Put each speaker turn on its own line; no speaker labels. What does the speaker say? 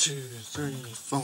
two, three, four.